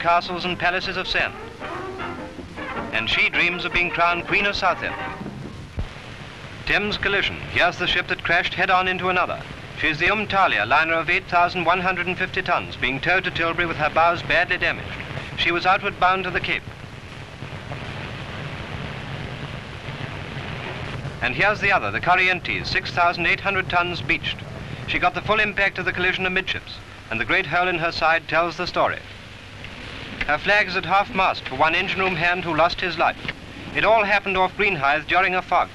castles and palaces of sand. And she dreams of being crowned Queen of Southend. Thames collision. Here's the ship that crashed head-on into another. She's the Umtalia, liner of 8,150 tons, being towed to Tilbury with her bows badly damaged. She was outward bound to the Cape. And here's the other, the Corrientes, 6,800 tons beached. She got the full impact of the collision amidships, and the great hole in her side tells the story. Her flag is at half-mast for one engine room hand who lost his life. It all happened off Greenhithe during a fog.